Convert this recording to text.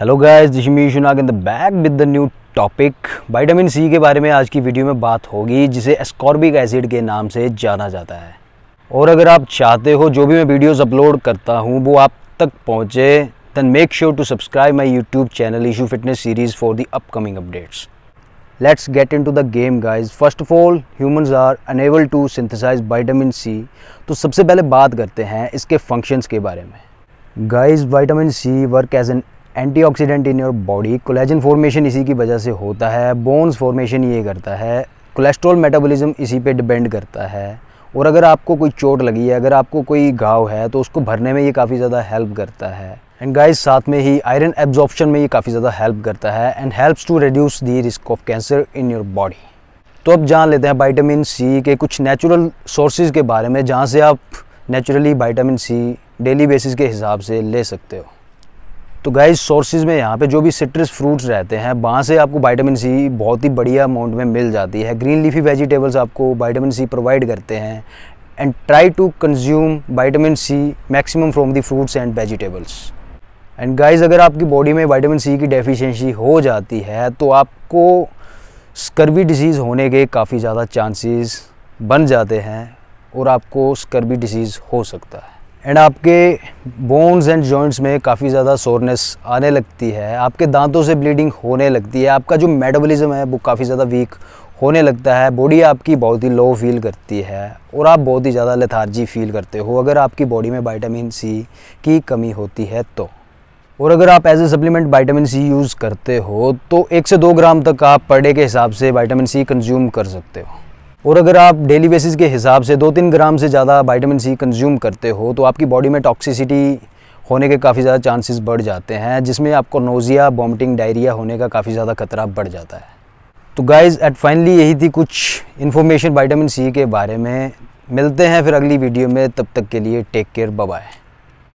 Hello guys this me शुनाग in the back with the new topic vitamin C के बारे में आज की वीडियो में बात होगी, जिसे एस्कॉर्बिक एसिड के नाम से जाना जाता है। और अगर आप चाहते हो जो भी मैं वीडियोस अपलोड करता हूँ, वो आप तक पहुँचे then make sure to subscribe my YouTube channel Ishu fitness series for the upcoming updates let's get in the game guys first of all humans are unable to synthesize vitamin C तो सबसे पहले बात करते हैं इसके functions के बारे में। Guys vitamin C work as an antioxidant in your body. Collagen formation इसी की वजह से होता है। बोन्स फॉर्मेशन ये करता है। कोलेस्ट्रॉल मेटाबॉलिज्म इसी पे डिपेंड करता है। और अगर आपको कोई चोट लगी है, अगर आपको कोई घाव है तो उसको भरने में ये काफ़ी ज़्यादा हेल्प करता है। एंड गाइस, साथ में ही आयरन एब्जॉर्प्शन में ये काफ़ी ज़्यादा हेल्प करता है and helps to reduce the risk of cancer in your body. तो अब जान लेते हैं वाइटामिन सी के कुछ नेचुरल सोर्सेज के बारे में, जहाँ से आप naturally vitamin C daily basis के हिसाब से ले सकते हो। तो गाइज़ सोर्सेज में यहाँ पे जो भी सिट्रस फ्रूट्स रहते हैं, वहाँ से आपको वाइटामिन सी बहुत ही बढ़िया अमाउंट में मिल जाती है। ग्रीन लीफी वेजिटेबल्स आपको वाइटामिन सी प्रोवाइड करते हैं and try to consume vitamin C maximum from the fruits and vegetables and guys अगर आपकी बॉडी में वाइटामिन सी की डेफिशिएंसी हो जाती है तो आपको स्कर्वी डिज़ीज़ होने के काफ़ी ज़्यादा चांसेस बन जाते हैं और आपको स्कर्वी डिज़ीज़ हो सकता है। एंड आपके बोन्स एंड जॉइंट्स में काफ़ी ज़्यादा सोरनेस आने लगती है। आपके दांतों से ब्लीडिंग होने लगती है। आपका जो मेटाबॉलिज्म है, वो काफ़ी ज़्यादा वीक होने लगता है। बॉडी आपकी बहुत ही लो फील करती है और आप बहुत ही ज़्यादा लेथार्जी फील करते हो। अगर आपकी बॉडी में वाइटामिन सी की कमी होती है तो। और अगर आप as a supplement vitamin C use करते हो तो एक से दो ग्राम तक आप पर डे के हिसाब से वाइटामिन सी कंज्यूम कर सकते हो। और अगर आप डेली बेसिस के हिसाब से दो तीन ग्राम से ज़्यादा वाइटामिन सी कंज्यूम करते हो तो आपकी बॉडी में टॉक्सिसिटी होने के काफ़ी ज़्यादा चांसेस बढ़ जाते हैं, जिसमें आपको नोज़िया वॉमिटिंग डायरिया होने का काफ़ी ज़्यादा खतरा बढ़ जाता है। तो गाइज़ एट फाइनली यही थी कुछ इन्फॉर्मेशन वाइटामिन सी के बारे में। मिलते हैं फिर अगली वीडियो में, तब तक के लिए टेक केयर बाय